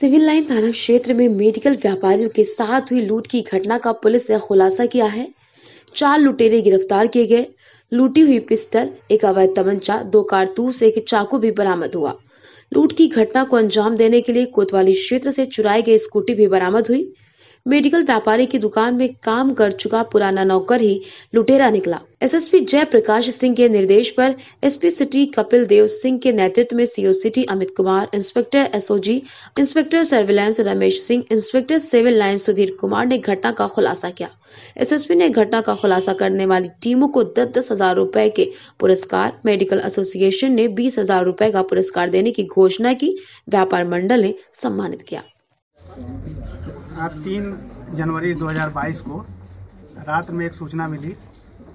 Civil line थाना क्षेत्र में मेडिकल व्यापारियों के साथ हुई लूट की घटना का पुलिस ने खुलासा किया है। चार लुटेरे गिरफ़्तार किए गए। लूटी हुई पिस्टल, एक अवैध तमंचा, दो कारतूस, एक चाकू भी बरामद हुआ। लूट की घटना को अंजाम देने के लिए कोतवाली क्षेत्र से चुराई गई स्कूटी भी बरामद हुई। मेडिकल व्यापारी की दुकान में काम कर चुका पुराना नौकर ही लुटेरा निकला। एसएसपी जयप्रकाश सिंह के निर्देश पर एसपी सिटी कपिल देव सिंह के नेतृत्व में CO city Amit Kumar, inspector SOG, inspector surveillance Ramesh Singh, inspector civil line Sudhir Kumar ने घटना का खुलासा किया। एसएसपी ने घटना का खुलासा करने वाली टीमों को दस दस हज़ार रूपए के पुरस्कार, मेडिकल एसोसिएशन ने बीस हज़ार रूपए का पुरस्कार देने की घोषणा की, व्यापार मंडल ने सम्मानित किया। तीन जनवरी 2022 को रात में एक सूचना मिली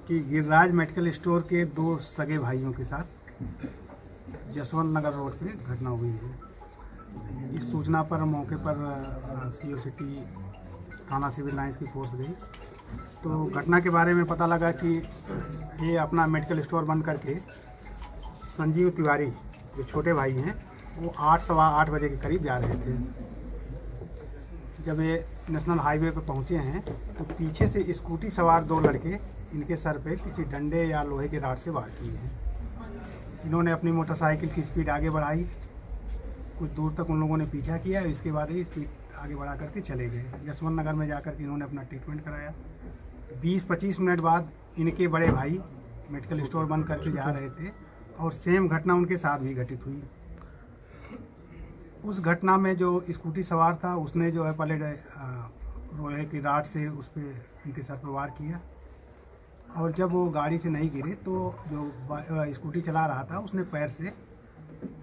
कि गिरिराज मेडिकल स्टोर के दो सगे भाइयों के साथ जसवंत नगर रोड पे घटना हुई है। इस सूचना पर मौके पर सी ओ सिटी थाना सिविल लाइन्स की फोर्स गई। तो घटना के बारे में पता लगा कि ये अपना मेडिकल स्टोर बंद करके संजीव तिवारी, जो छोटे भाई हैं, वो आठ सवा आठ बजे के करीब जा रहे थे। जब ये नेशनल हाईवे पर पहुँचे हैं तो पीछे से स्कूटी सवार दो लड़के, इनके सर पे किसी डंडे या लोहे के राड से वार किए हैं। इन्होंने अपनी मोटरसाइकिल की स्पीड आगे बढ़ाई। कुछ दूर तक उन लोगों ने पीछा किया, इसके बाद ही स्पीड आगे बढ़ा करके चले गए। यशवंत नगर में जाकर के इन्होंने अपना ट्रीटमेंट कराया। 20-25 मिनट बाद इनके बड़े भाई मेडिकल स्टोर बंद करके जा रहे थे और सेम घटना उनके साथ भी घटित हुई। उस घटना में जो स्कूटी सवार था, उसने जो है पहले रोहे की राड से उस पर इनके पर वार किया। और जब वो गाड़ी से नहीं गिरे तो जो स्कूटी चला रहा था, उसने पैर से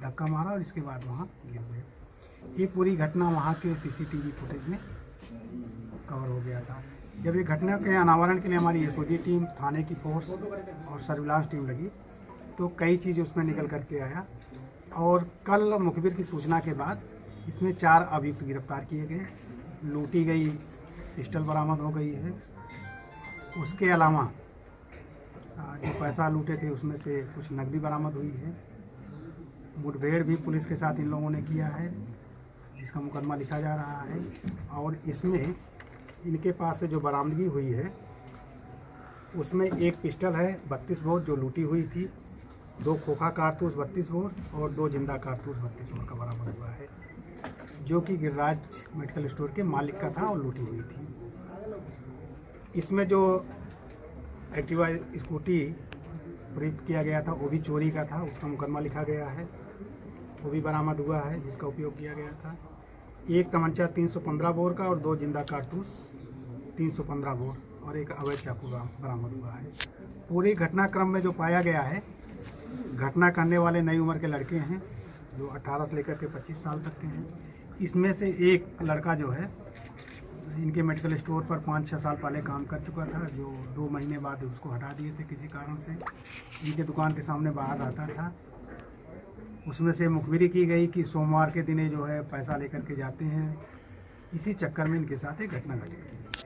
धक्का मारा और इसके बाद वहाँ गिर गए ये पूरी घटना वहाँ के सीसीटीवी फुटेज में कवर हो गया था। जब ये घटना के अनावरण के लिए हमारी एस टीम, थाने की फोर्स और सर्विलांस टीम लगी तो कई चीज़ उसमें निकल करके आया। और कल मुखबिर की सूचना के बाद इसमें चार अभियुक्त गिरफ़्तार किए गए। लूटी गई, पिस्टल बरामद हो गई है। उसके अलावा जो पैसा लूटे थे उसमें से कुछ नकदी बरामद हुई है। मुठभेड़ भी पुलिस के साथ इन लोगों ने किया है, जिसका मुकदमा लिखा जा रहा है। और इसमें इनके पास से जो बरामदगी हुई है, उसमें एक पिस्टल है, बत्तीस बोर जो लूटी हुई थी। दो खोखा कारतूस बत्तीस बोर और दो ज़िंदा कारतूस बत्तीस बोर का बरामद हुआ है, जो कि गिरिराज मेडिकल स्टोर के मालिक का था और लूटी हुई थी। इसमें जो एक्टिवा स्कूटी प्रयुक्त किया गया था, वो भी चोरी का था, उसका मुकदमा लिखा गया है, वो भी बरामद हुआ है, जिसका उपयोग किया गया था। एक तमंचा 315 बोर का और दो ज़िंदा कारतूस 315 बोर और एक अवैध चाकू बरामद हुआ है। पूरी घटनाक्रम में जो पाया गया है घटना करने वाले नई उम्र के लड़के हैं, जो 18 से लेकर के 25 साल तक के हैं। इसमें से एक लड़का जो है, इनके मेडिकल स्टोर पर पाँच छः साल पहले काम कर चुका था, जो दो महीने बाद उसको हटा दिए थे किसी कारण से। इनके दुकान के सामने बाहर रहता था। उसमें से मुखबिरी की गई कि सोमवार के दिने जो है पैसा लेकर के जाते हैं। इसी चक्कर में इनके साथ एक घटना घटित की